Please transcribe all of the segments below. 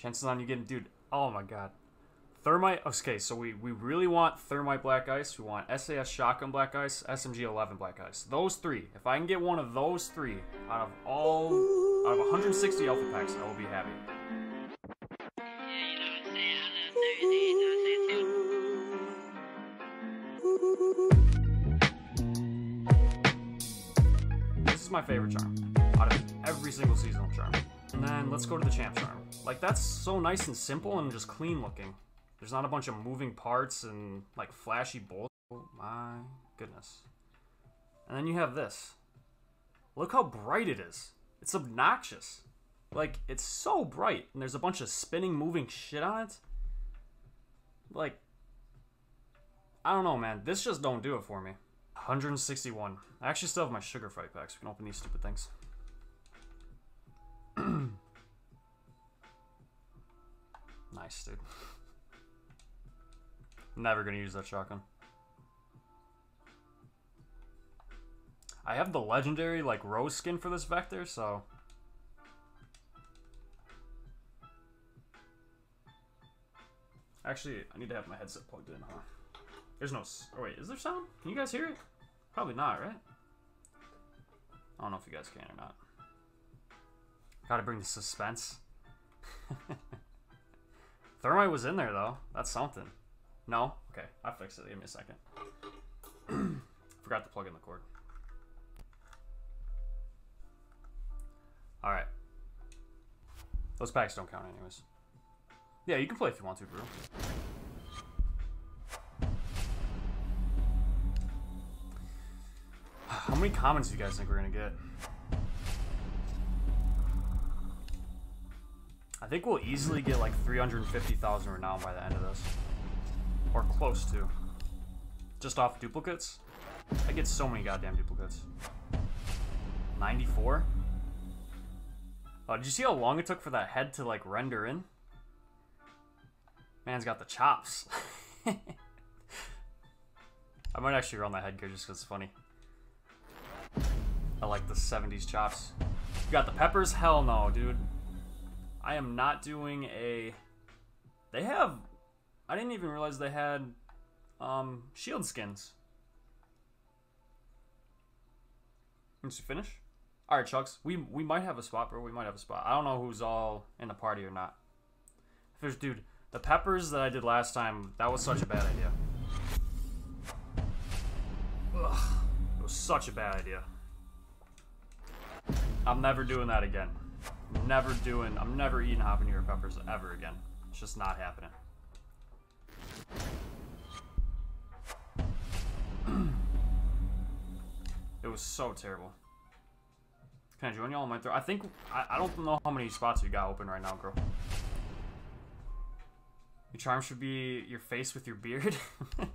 Chances on you getting, dude. Oh my god. Thermite. Okay, so we, we really want Thermite Black Ice. We want SAS Shotgun Black Ice, SMG 11 Black Ice. Those three. If I can get one of those three out of all, out of 160 Alpha Packs, I will be happy. This is my favorite charm out of every single seasonal charm. And then let's go to the champ charm. Like that's so nice and simple and just clean looking. There's not a bunch of moving parts and like flashy bolts. Oh my goodness. And then you have this. Look how bright it is. It's obnoxious. Like it's so bright and there's a bunch of spinning moving shit on it. Like I don't know, man. This just don't do it for me. 161. I actually still have my Sugar Fright packs. We can open these stupid things. Nice, dude. Never gonna use that shotgun. I have the legendary, like, rose skin for this Vector, so... Actually, I need to have my headset plugged in, huh? There's no... Oh, wait, is there sound? Can you guys hear it? Probably not, right? I don't know if you guys can or not. Gotta bring the suspense. Thermite was in there, though. That's something. No? Okay, I fixed it. Give me a second. Forgot to plug in the cord. Alright. Those packs don't count anyways. Yeah, you can play if you want to, bro. How many comments do you guys think we're gonna get? I think we'll easily get like 350,000 renown by the end of this. Or close to. Just off duplicates. I get so many goddamn duplicates. 94? Oh, did you see how long it took for that head to like render in? Man's got the chops. I might actually run that headgear just because it's funny. I like the 70s chops. You got the peppers? Hell no, dude. I am not doing a... They have... I didn't even realize they had um, shield skins. Did you finish? Alright, Chucks. We, we might have a spot, bro. We might have a spot. I don't know who's all in the party or not. If there's... Dude, the peppers that I did last time, that was such a bad idea. Ugh. It was such a bad idea. I'm never doing that again. Never doing, I'm never eating habanero peppers ever again. It's just not happening. it was so terrible. Can I join y'all on my throw? I think, I, I don't know how many spots you got open right now, girl. Your charm should be your face with your beard.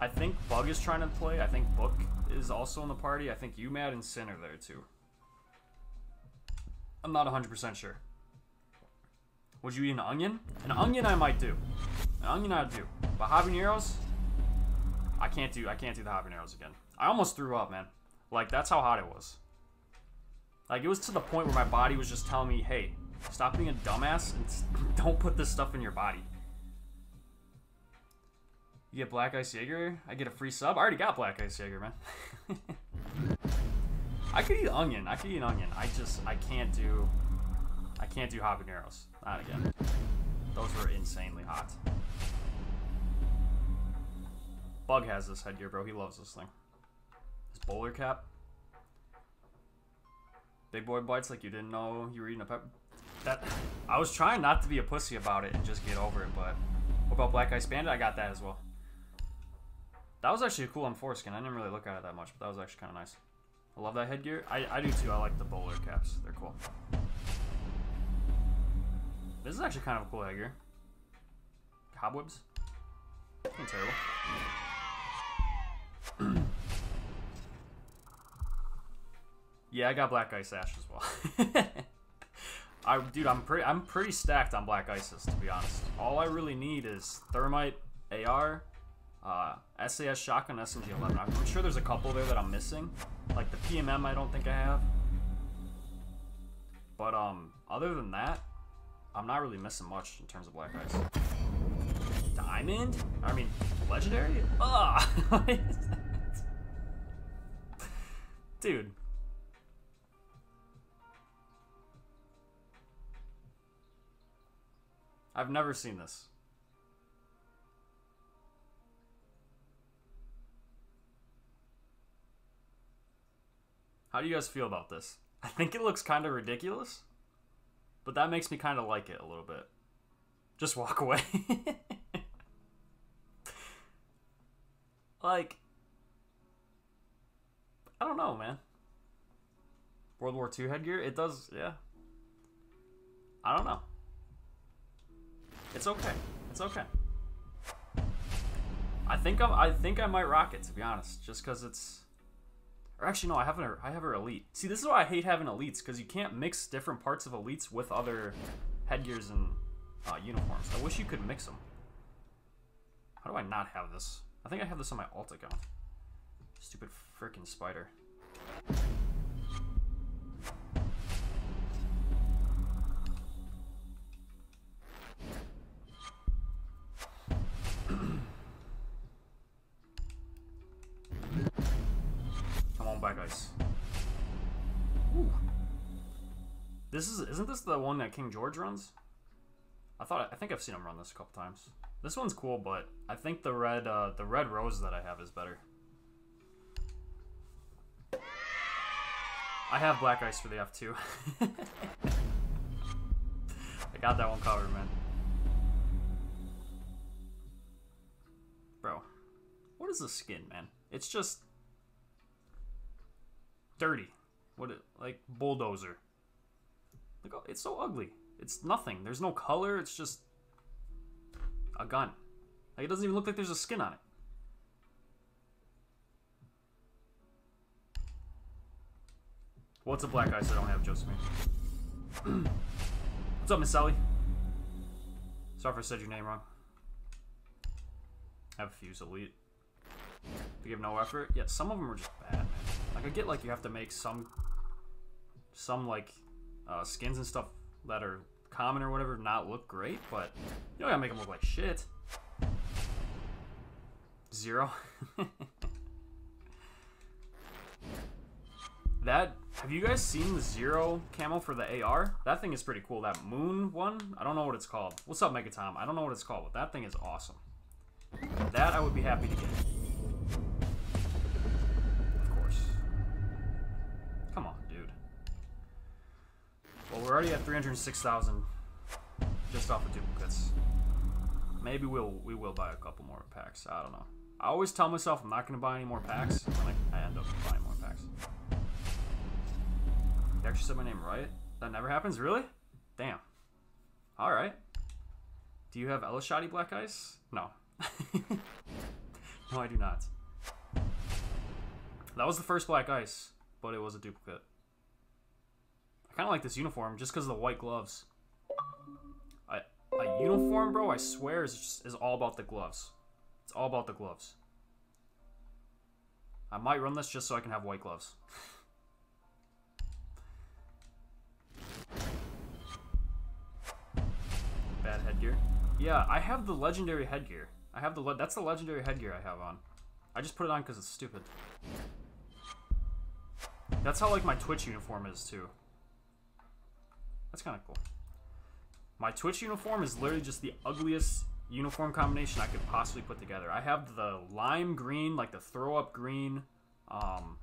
I think Bug is trying to play. I think Book is also in the party. I think you, Mad, and Sin are there too. I'm not 100% sure. Would you eat an onion? An onion I might do. An onion I'd do. But habaneros? I can't do I can't do the habaneros again. I almost threw up, man. Like that's how hot it was. Like it was to the point where my body was just telling me, hey, stop being a dumbass and don't put this stuff in your body. You get Black Ice Jaeger, I get a free sub. I already got Black Ice Jaeger, man. I could eat onion. I could eat onion. I just I can't do I can't do habaneros. Not again. Those were insanely hot. Bug has this headgear, bro. He loves this thing. His bowler cap. Big boy bites like you didn't know you were eating a pepper. That I was trying not to be a pussy about it and just get over it, but what about Black Ice Bandit? I got that as well. That was actually a cool on foreskin. I didn't really look at it that much, but that was actually kind of nice. I love that headgear. I, I do too. I like the bowler caps. They're cool. This is actually kind of a cool headgear. Cobwebs. Ain't terrible. yeah, I got Black Ice Ash as well. I, dude, I'm pretty, I'm pretty stacked on Black Ices to be honest. All I really need is Thermite, AR, uh, SAS Shotgun, SMG 11. I'm sure there's a couple there that I'm missing. Like the PMM, I don't think I have. But um, other than that, I'm not really missing much in terms of black ice. Diamond? I mean, legendary? Ugh! Dude. I've never seen this. How do you guys feel about this? I think it looks kind of ridiculous, but that makes me kind of like it a little bit. Just walk away. like, I don't know, man. World War II headgear? It does, yeah. I don't know. It's okay. It's okay. I think I'm. I think I might rock it to be honest, just because it's. Or actually, no. I have her. I have her elite. See, this is why I hate having elites because you can't mix different parts of elites with other headgears and uh, uniforms. I wish you could mix them. How do I not have this? I think I have this on my alt account. Stupid freaking spider. This is isn't this the one that King George runs? I thought I think I've seen him run this a couple times. This one's cool, but I think the red uh, the red rose that I have is better. I have black ice for the F2. I got that one covered, man. Bro, what is the skin, man? It's just dirty. What it like bulldozer. Look, it's so ugly. It's nothing. There's no color. It's just a gun. Like it doesn't even look like there's a skin on it. What's a black ice I don't have, Josephine? What's up, Miss Sally? Sorry if I said your name wrong. I have a fuse elite. To give no effort. Yeah, some of them are just bad, man. I get like you have to make some some like uh, skins and stuff that are common or whatever not look great, but you don't gotta make them look like shit. Zero. that have you guys seen the zero camo for the AR? That thing is pretty cool. That moon one, I don't know what it's called. What's up, Megatom? I don't know what it's called, but that thing is awesome. That I would be happy to get. We're already at 306,000 just off of duplicates. Maybe we'll we will buy a couple more packs. I don't know. I always tell myself I'm not going to buy any more packs, and like I end up buying more packs. You actually said my name right? That never happens, really? Damn. All right. Do you have Elishadi Black Ice? No. no, I do not. That was the first Black Ice, but it was a duplicate. I kind of like this uniform just because of the white gloves. A, a uniform, bro, I swear, is, just, is all about the gloves. It's all about the gloves. I might run this just so I can have white gloves. Bad headgear. Yeah, I have the legendary headgear. I have the le that's the legendary headgear I have on. I just put it on because it's stupid. That's how like my Twitch uniform is too. That's kind of cool. My Twitch uniform is literally just the ugliest uniform combination I could possibly put together. I have the lime green, like the throw up green, um,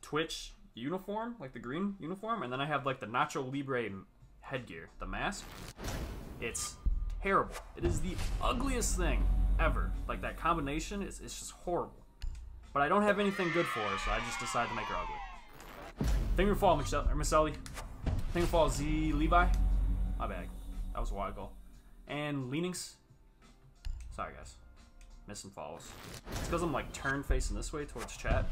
Twitch uniform, like the green uniform, and then I have like the Nacho Libre headgear, the mask. It's terrible. It is the ugliest thing ever. Like that combination is it's just horrible. But I don't have anything good for her, so I just decided to make her ugly. Thank you for following, Michelle. Think Fall Z Levi. My bad. That was a while goal. And leanings. Sorry guys. Missing follows. It's because I'm like turned facing this way towards chat.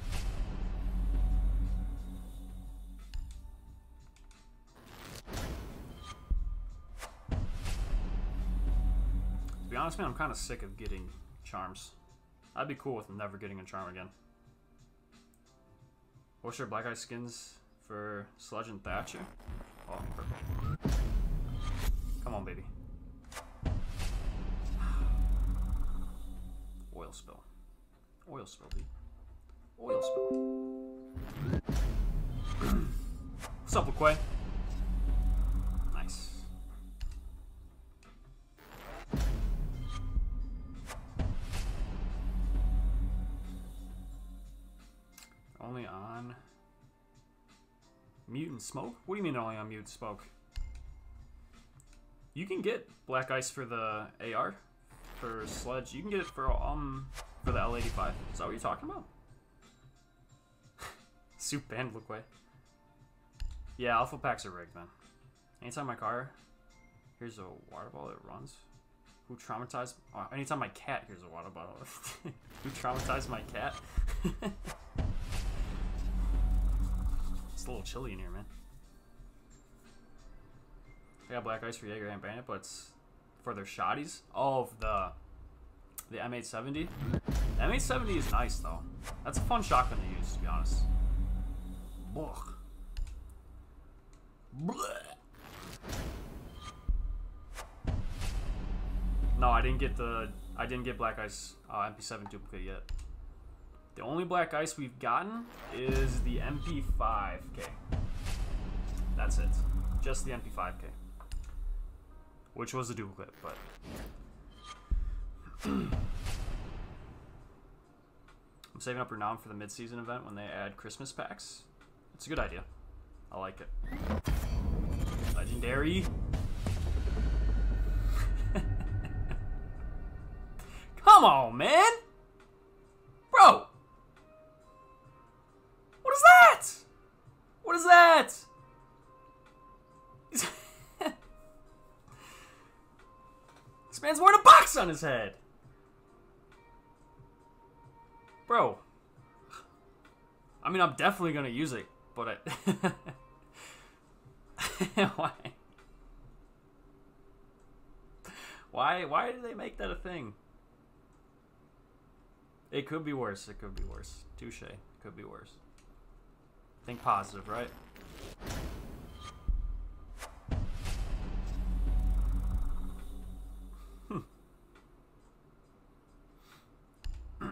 To be honest, man, I'm kind of sick of getting charms. I'd be cool with never getting a charm again. What's your Black Ice skins for Sledge and Thatcher? Oh, purple. Come on, baby. Oil spill. Oil spill, dude. Oil spill. What's up, LeQuay? Nice. Only on Mute and Smoke? What do you mean only on Mute and Smoke? You can get black ice for the AR for sledge. You can get it for um for the L85. Is that what you're talking about? Soup band look way. Yeah, alpha packs are rigged, man. Anytime my car here's a water bottle that runs. Who traumatized? Oh, anytime my cat hears a water bottle. Who traumatized my cat? A little chilly in here, man. I got black ice for Jaeger and Bandit, but it's for their shotties. Oh, the the M870. The M870 is nice though. That's a fun shotgun to use, to be honest. Blech. Blech. No, I didn't get the I didn't get black ice uh, MP7 duplicate yet. The only black ice we've gotten is the MP5K. That's it. Just the MP5K. Which was a duplicate, but... I'm saving up renown for the mid-season event when they add Christmas packs. It's a good idea. I like it. Legendary. Come on, man! That? this man's wearing a box on his head. Bro. I mean, I'm definitely going to use it, but I... Why? Why, why did they make that a thing? It could be worse. It could be worse. Touche. Could be worse. Think positive, right? Hmm.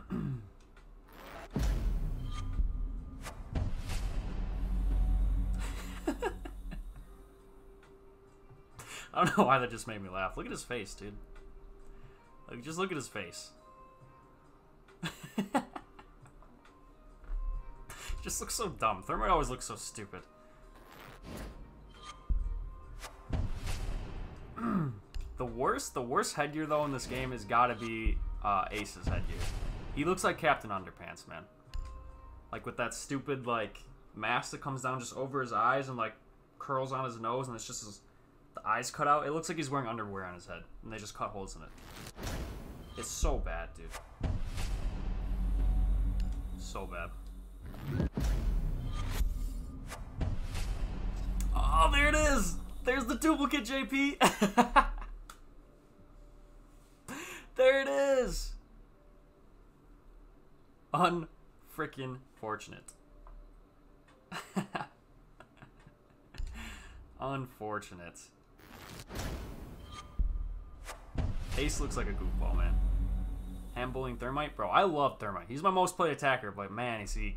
I don't know why that just made me laugh. Look at his face, dude. Like, just look at his face. Just looks so dumb. Thermite always looks so stupid. the worst, the worst headgear though in this game has got to be uh, Ace's headgear. He looks like Captain Underpants, man. Like with that stupid like mask that comes down just over his eyes and like curls on his nose, and it's just his the eyes cut out. It looks like he's wearing underwear on his head, and they just cut holes in it. It's so bad, dude. So bad. Oh, there it is! There's the duplicate, JP! there it is! Unfreaking fortunate. Unfortunate. Ace looks like a goofball, man. Hand bullying Thermite? Bro, I love Thermite. He's my most played attacker, but man, is he...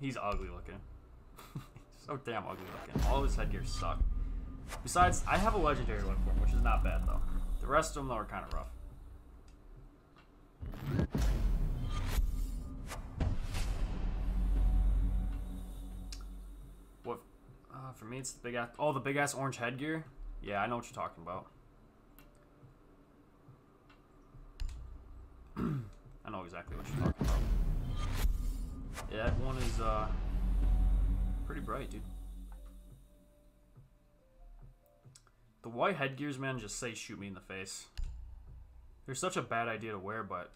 He's ugly looking. so damn ugly looking. All his headgear suck. Besides, I have a legendary one for him, which is not bad, though. The rest of them, though, are kind of rough. What? Uh, for me, it's the big ass... Oh, the big ass orange headgear? Yeah, I know what you're talking about. I know exactly what you're talking about. Yeah, that one is uh, pretty bright, dude. The white headgears, man, just say shoot me in the face. They're such a bad idea to wear, but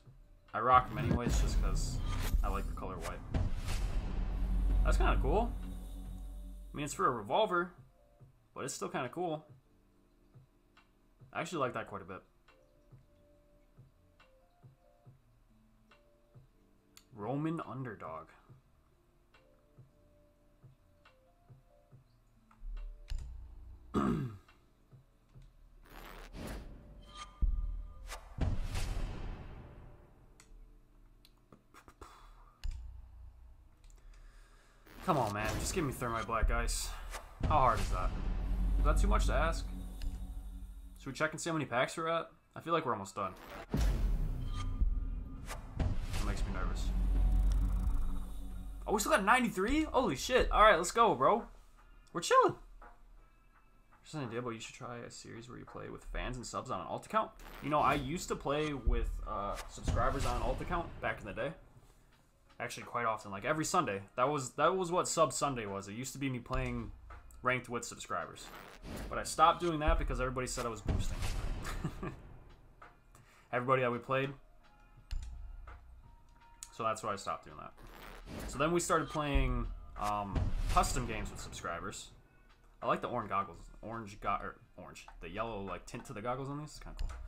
I rock them anyways just because I like the color white. That's kind of cool. I mean, it's for a revolver, but it's still kind of cool. I actually like that quite a bit. Roman underdog. Come on, man. Just give me Thermite Black Ice. How hard is that? Is that too much to ask? Should we check and see how many packs we're at? I feel like we're almost done. That makes me nervous. Oh, we still got 93? Holy shit. Alright, let's go, bro. We're chilling. Just an idea, but you should try a series where you play with fans and subs on an alt account. You know, I used to play with uh, subscribers on an alt account back in the day. Actually, quite often, like every Sunday. That was that was what Sub Sunday was. It used to be me playing ranked with subscribers. But I stopped doing that because everybody said I was boosting. everybody that we played. So that's why I stopped doing that. So then we started playing um, custom games with subscribers. I like the orange goggles. Orange got or orange. The yellow like tint to the goggles on these. It's kind of cool.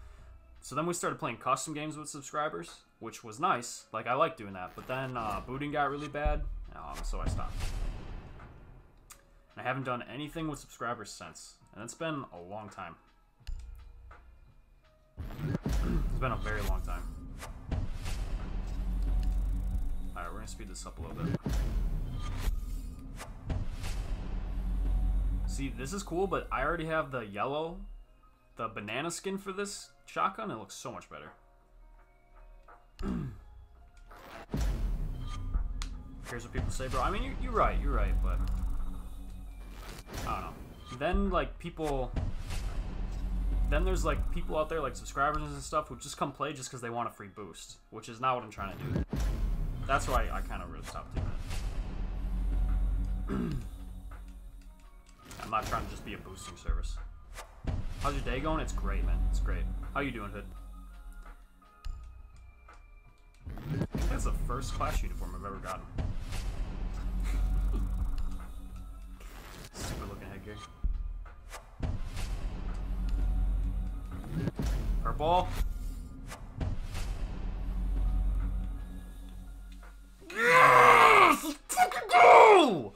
So then we started playing custom games with subscribers, which was nice. Like I like doing that. But then uh, booting got really bad, um, so I stopped. I haven't done anything with subscribers since, and it's been a long time. it's been a very long time. Alright, we're gonna speed this up a little bit. See, this is cool, but I already have the yellow, the banana skin for this shotgun. It looks so much better. Here's what people say, bro. I mean, you're, you're right, you're right, but... I don't know. Then, like, people... Then there's, like, people out there, like, subscribers and stuff, who just come play just because they want a free boost. Which is not what I'm trying to do. That's why I kind of really stopped doing it. I'm not trying to just be a boosting service. How's your day going? It's great, man. It's great. How you doing, Hood? That's the first class uniform I've ever gotten. Super looking headgear. Purple. Yes! Go!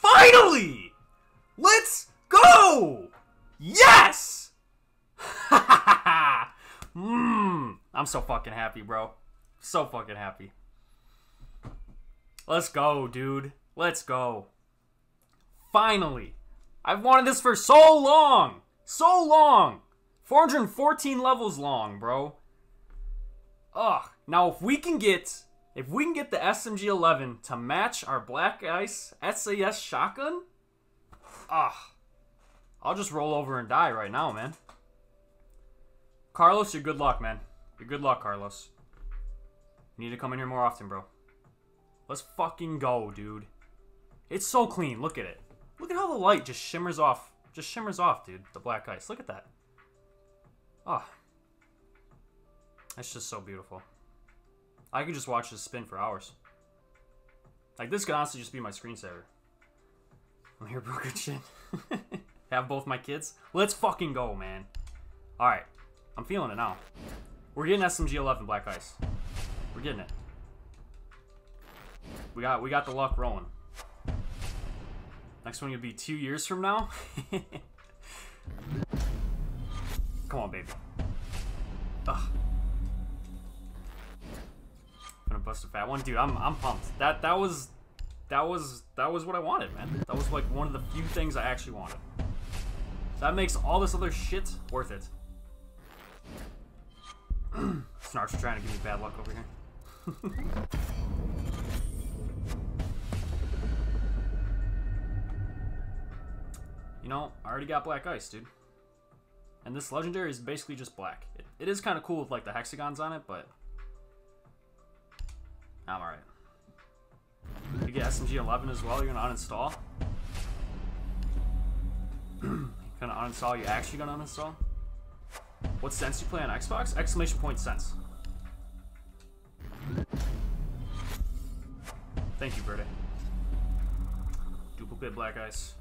Finally! Let's go! Yes! Mmm. I'm so fucking happy, bro. So fucking happy. Let's go, dude. Let's go. Finally. I've wanted this for so long. So long. 414 levels long, bro. Ugh. Now, if we can get if we can get the SMG-11 to match our Black Ice SAS shotgun, ah, I'll just roll over and die right now, man. Carlos, you're good luck, man. You're good luck, Carlos. You need to come in here more often, bro. Let's fucking go, dude. It's so clean. Look at it. Look at how the light just shimmers off. Just shimmers off, dude. The black ice. Look at that. Oh. That's just so beautiful. I could just watch this spin for hours. Like, this could honestly just be my screensaver. I'm here, bro. Good shit. Have both my kids. Let's fucking go, man. Alright. I'm feeling it now. We're getting SMG-11 Black Ice. We're getting it. We got we got the luck rolling. Next one will be two years from now. Come on, baby. Ugh gonna bust a fat one, dude. I'm I'm pumped. That that was that was that was what I wanted, man. That was like one of the few things I actually wanted. That makes all this other shit worth it. Snarks trying to give me bad luck over here. you know, I already got black ice, dude. And this legendary is basically just black. It, it is kind of cool with like the hexagons on it, but I'm alright. You get SMG 11 as well, you're gonna uninstall? gonna uninstall, you actually gonna uninstall? What sense you play on Xbox? Exclamation point sense. Thank you, Birdie. Duplicate black ice.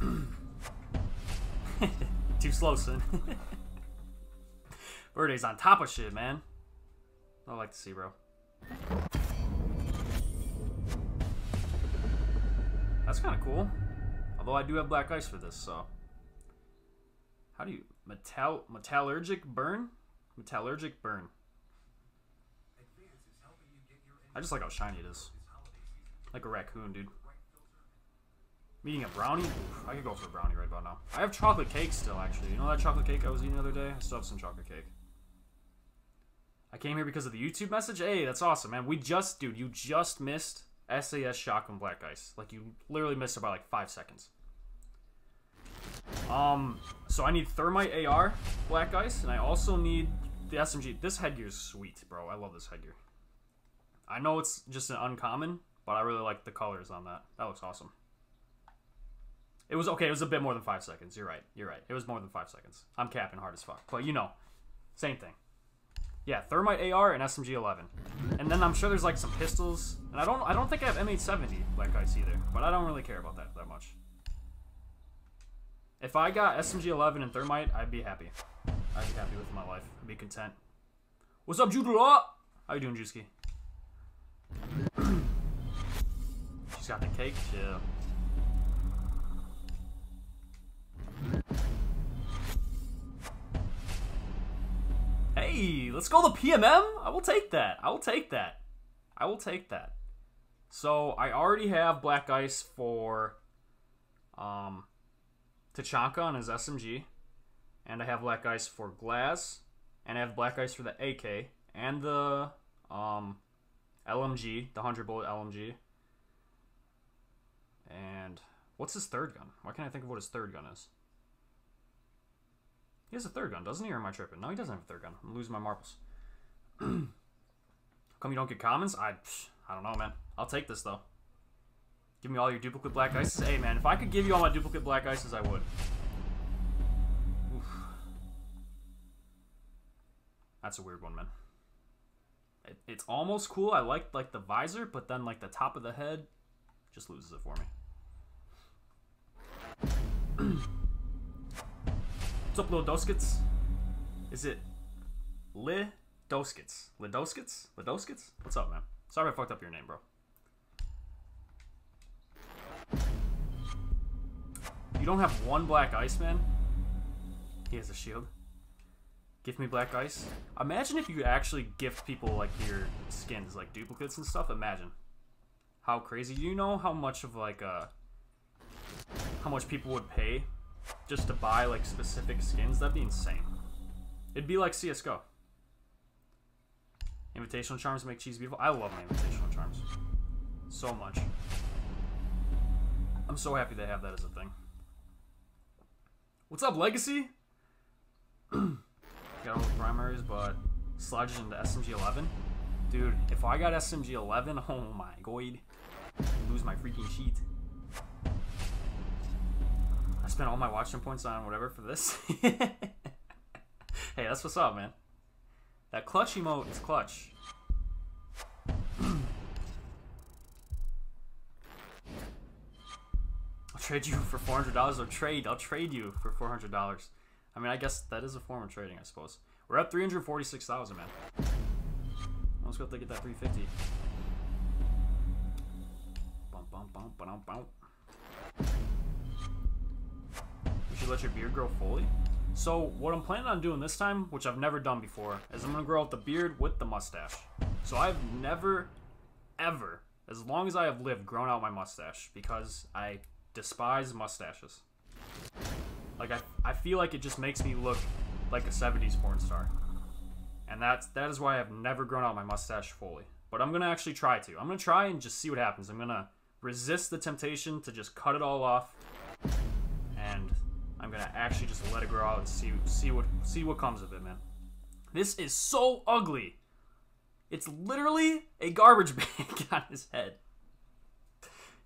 Too slow, son. Birdie's on top of shit, man. I like to see, bro. That's kind of cool. Although I do have black ice for this, so. How do you metal metallurgic burn? Metallurgic burn. I just like how shiny it is. Like a raccoon, dude. Eating a brownie? I could go for a brownie right about now. I have chocolate cake still, actually. You know that chocolate cake I was eating the other day? I still have some chocolate cake. I came here because of the YouTube message? Hey, that's awesome, man. We just, dude, you just missed SAS Shotgun Black Ice. Like, you literally missed it by like five seconds. Um, so I need Thermite AR Black Ice, and I also need the SMG. This headgear is sweet, bro. I love this headgear. I know it's just an uncommon, but I really like the colors on that. That looks awesome. It was okay. It was a bit more than five seconds. You're right. You're right. It was more than five seconds. I'm capping hard as fuck, but you know, same thing. Yeah, thermite AR and SMG 11, and then I'm sure there's like some pistols, and I don't. I don't think I have M870 Black Ice either, but I don't really care about that that much. If I got SMG 11 and thermite, I'd be happy. I'd be happy with my life. I'd be content. What's up, Judula? Ah! How you doing, Juski? She's got the cake. Yeah. Hey, let's go the PMM. I will take that. I will take that. I will take that. So I already have Black Ice for um, Tachanka on his SMG, and I have Black Ice for Glass. and I have Black Ice for the AK and the um, LMG, the 100 bullet LMG. And what's his third gun? Why can't I think of what his third gun is? He has a third gun, doesn't he? Or am I tripping? No, he doesn't have a third gun. I'm losing my marbles. Come you don't get commons? I, I don't know, man. I'll take this, though. Give me all your duplicate black ices. Hey, man, if I could give you all my duplicate black ices, I would. Oof. That's a weird one, man. It, it's almost cool. I like like the visor, but then like the top of the head just loses it for me. What's up, little Doskits? Is it Li Doskits? Lidoskits? Lidoskits? What's up, man? Sorry I fucked up your name, bro. You don't have one black ice, man? He has a shield. Gift me black ice. Imagine if you actually gift people like your skins, like duplicates and stuff. Imagine how crazy. You know how much of like uh how much people would pay just to buy like specific skins, that'd be insane. It'd be like CSGO. Invitational charms make cheese beautiful. I love my invitational charms. So much. I'm so happy they have that as a thing. What's up, Legacy? got all the primaries, but sledge into SMG 11. Dude, if I got SMG 11, oh my god. Lose my freaking sheet. Spent all my watching points on whatever for this. hey, that's what's up, man. That clutch emote is clutch. I'll trade you for four hundred dollars or trade. I'll trade you for four hundred dollars. I mean, I guess that is a form of trading, I suppose. We're forty-six thousand, man. Let's go to get that three fifty. Bump, bump, You let your beard grow fully. So what I'm planning on doing this time, which I've never done before, is I'm going to grow out the beard with the mustache. So I've never, ever, as long as I have lived, grown out my mustache because I despise mustaches. Like, I, I feel like it just makes me look like a 70s porn star. And that's, that is why I've never grown out my mustache fully. But I'm going to actually try to. I'm going to try and just see what happens. I'm going to resist the temptation to just cut it all off I'm gonna actually just let it grow out and see see what see what comes of it, man. This is so ugly. It's literally a garbage bag on his head.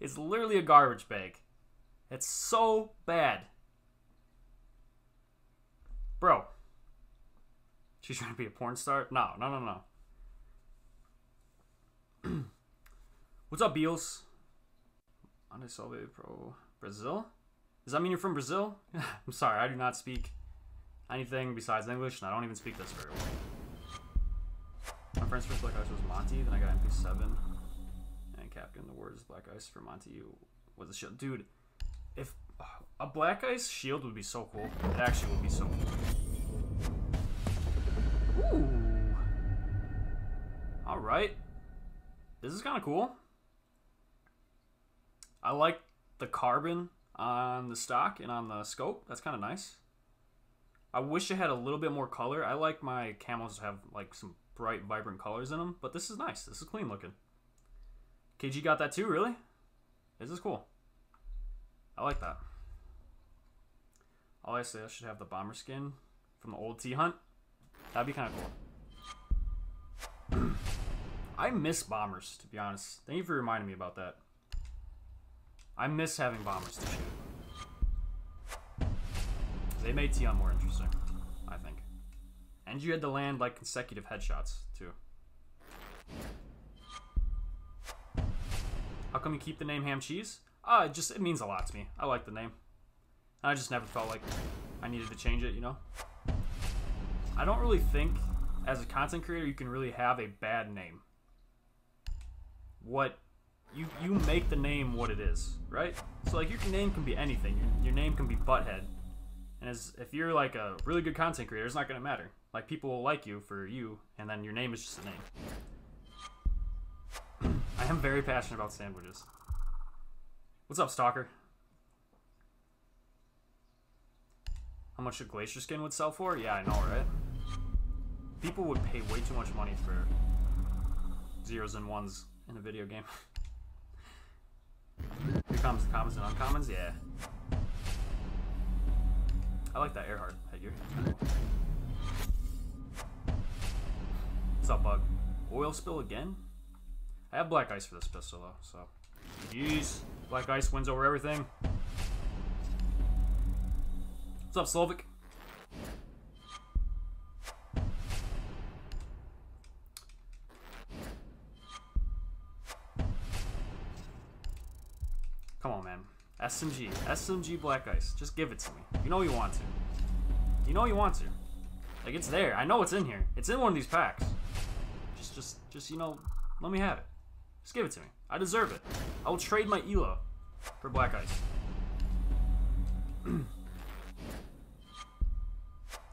It's literally a garbage bag. It's so bad. Bro. She's trying to be a porn star? No, no, no, no. What's up, Beals? Ande Salve Pro Brazil? Does that mean you're from Brazil? I'm sorry, I do not speak anything besides English, and I don't even speak this very well. My friend's first Black Ice was Monty, then I got MP7, and Captain the words Black Ice for Monty was a shield. Dude, if A black ice shield would be so cool. It actually would be so cool. Ooh. Alright. This is kind of cool. I like the carbon on the stock and on the scope. That's kind of nice. I wish it had a little bit more color. I like my camos to have like some bright, vibrant colors in them, but this is nice. This is clean looking. KG got that too, really? This is cool. I like that. All I say I should have the bomber skin from the old T Hunt. That'd be kind of cool. I miss bombers, to be honest. Thank you for reminding me about that. I miss having bombers to shoot. They made Tion more interesting, I think. And you had to land like consecutive headshots too. How come you keep the name Ham Cheese? Ah, it just it means a lot to me. I like the name. I just never felt like I needed to change it, you know? I don't really think as a content creator you can really have a bad name. What you you make the name what it is, right? So like your name can be anything. Your, your name can be Butthead, and as if you're like a really good content creator, it's not gonna matter. Like people will like you for you, and then your name is just a name. I am very passionate about sandwiches. What's up, Stalker? How much a glacier skin would sell for? Yeah, I know, right? People would pay way too much money for zeros and ones in a video game. Here comes the commons and uncommons, yeah. I like that Earhart headgear. What's up, Bug? Oil spill again? I have black ice for this pistol, though, so... Jeez. Black ice wins over everything. What's up, Slovak? SMG. SMG Black Ice. Just give it to me. You know you want to. You know you want to. Like, it's there. I know it's in here. It's in one of these packs. Just, just, just, you know, let me have it. Just give it to me. I deserve it. I will trade my Elo for Black Ice.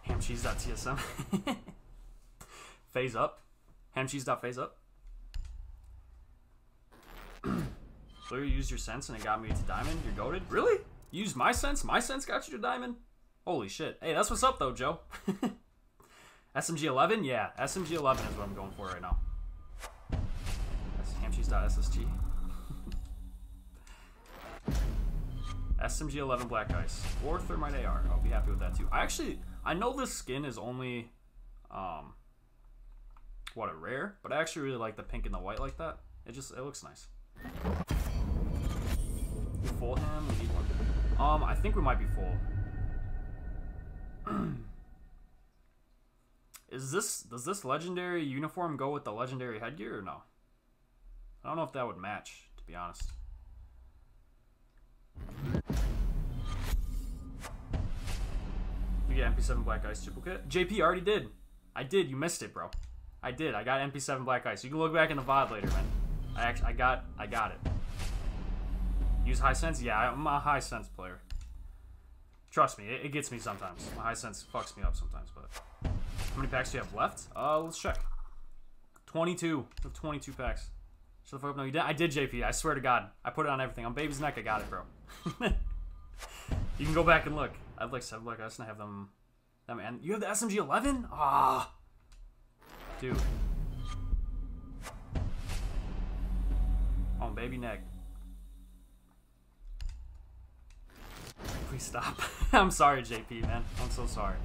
Hamcheese.tsm. phase up. Hamcheese.phase up. Clear, you used your sense and it got me to diamond. You're goaded? Really? You used my sense? My sense got you to diamond? Holy shit. Hey, that's what's up though, Joe. SMG 11? Yeah, SMG 11 is what I'm going for right now. That's hamcheese.ssg. SMG 11 Black Ice. Or Thermite AR. I'll be happy with that too. I actually, I know this skin is only, um, what, a rare? But I actually really like the pink and the white like that. It just, it looks nice full him? We need one. Um, I think we might be full. Is this does this legendary uniform go with the legendary headgear or no? I don't know if that would match, to be honest. You get MP7 Black Ice duplicate? JP already did. I did. You missed it, bro. I did. I got MP7 Black Ice. You can look back in the VOD later, man. I actually, I got, I got it. Use high sense? Yeah, I'm a high sense player. Trust me, it, it, gets me sometimes. My high sense fucks me up sometimes, but... How many packs do you have left? Uh, let's check. 22. of 22 packs. Shut the fuck up. No, you did. I did, JP. I swear to God. I put it on everything. On baby's neck, I got it, bro. you can go back and look. I have like ice and I have them... That man. you have the SMG 11? Ah, dude. On baby neck. Please stop. I'm sorry, JP, man. I'm so sorry.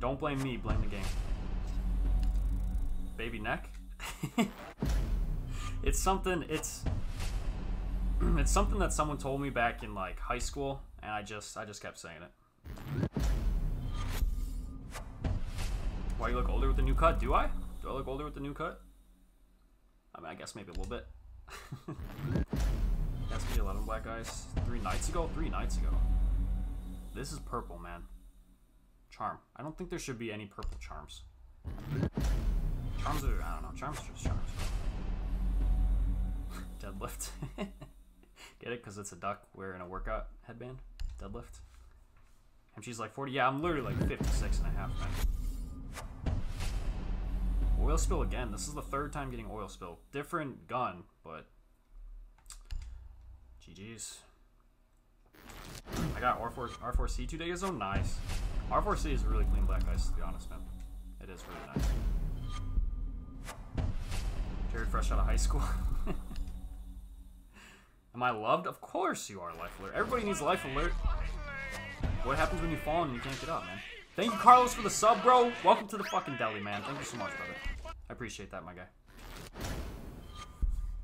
Don't blame me, blame the game. Baby neck? it's something, it's... It's something that someone told me back in, like, high school, and I just, I just kept saying it. Why you look older with the new cut? Do I? Do I look older with the new cut? I mean, I guess maybe a little bit. SP 11 Black Ice. Three nights ago? Three nights ago. This is purple, man. Charm. I don't think there should be any purple charms. Charms are, I don't know, charms are just charms. Deadlift. Get it? Because it's a duck wearing a workout headband, deadlift. And she's like 40. Yeah, I'm literally like 56 and a half, man. Oil spill again. This is the third time getting oil spill. Different gun, but GG's. I got R4 R4C two days. Oh, nice. R4C is a really clean black ice, to be honest, man. It is really nice. Jared fresh out of high school. Am I loved? Of course you are, Life Alert. Everybody needs Life Alert. What happens when you fall and you can't get up, man? Thank you, Carlos, for the sub, bro. Welcome to the fucking deli, man. Thank you so much, brother. I appreciate that, my guy.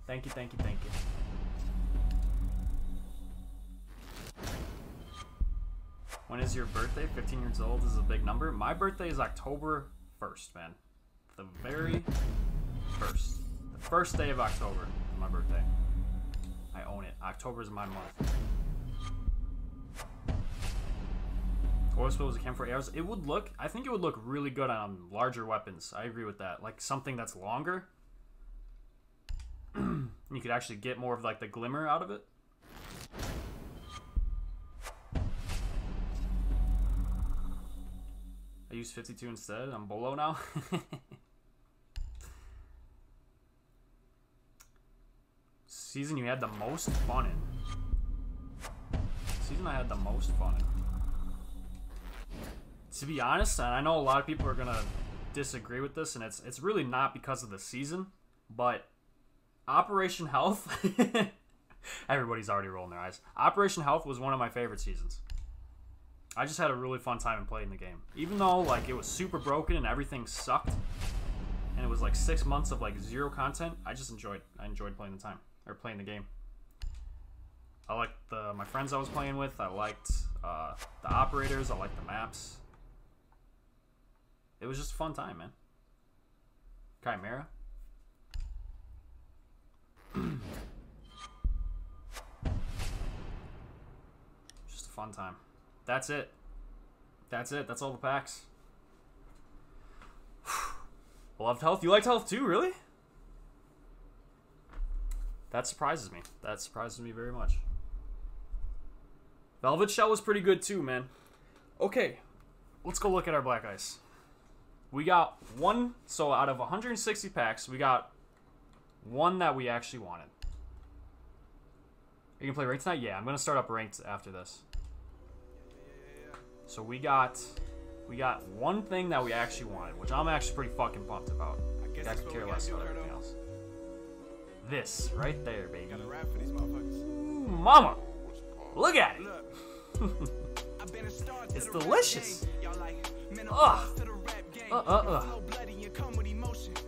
Thank you, thank you, thank you. When is your birthday? 15 years old is a big number. My birthday is October 1st, man. The very first. The first day of October is my birthday. I own it. October is my month. Oil a cam for arrows. It would look, I think it would look really good on larger weapons. I agree with that. Like something that's longer. you could actually get more of like the glimmer out of it. I use 52 instead. I'm below now. Season you had the most fun in. Season I had the most fun in. To be honest, and I know a lot of people are gonna disagree with this, and it's it's really not because of the season, but Operation Health. Everybody's already rolling their eyes. Operation Health was one of my favorite seasons. I just had a really fun time in playing the game. Even though like it was super broken and everything sucked, and it was like six months of like zero content, I just enjoyed. I enjoyed playing the time or playing the game. I liked the my friends I was playing with. I liked uh, the operators. I liked the maps. It was just a fun time, man. Chimera. just a fun time. That's it. That's it. That's all the packs. Loved health. You liked health too, really? That surprises me. That surprises me very much. Velvet Shell was pretty good too, man. Okay, let's go look at our black ice. We got one, so out of 160 packs, we got one that we actually wanted. You can play ranked tonight? Yeah, I'm going to start up ranked after this. So we got we got one thing that we actually wanted, which I'm actually pretty fucking pumped about. I could care less about everything else. This right there, baby. Ooh, mama, look at it. it's delicious. Ugh. Uh, uh, uh.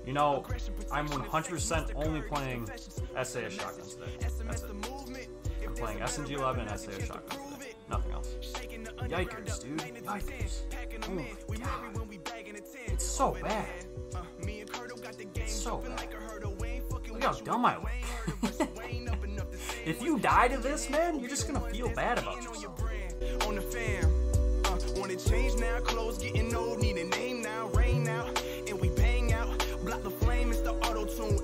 You know, I'm 100% only playing SAS shotguns today. That's it. I'm playing SMG11 and SAS shotguns today. Nothing else. Yikers, dude. Yikers. Oh my god. It's so bad. Uh, it's so bad. Look how dumb I look. if you die to this, man, you're just gonna feel bad about yourself. Uh, wanna change now, clothes getting old, need a name now, rain now, and we bang out, block the flame, it's the auto tune.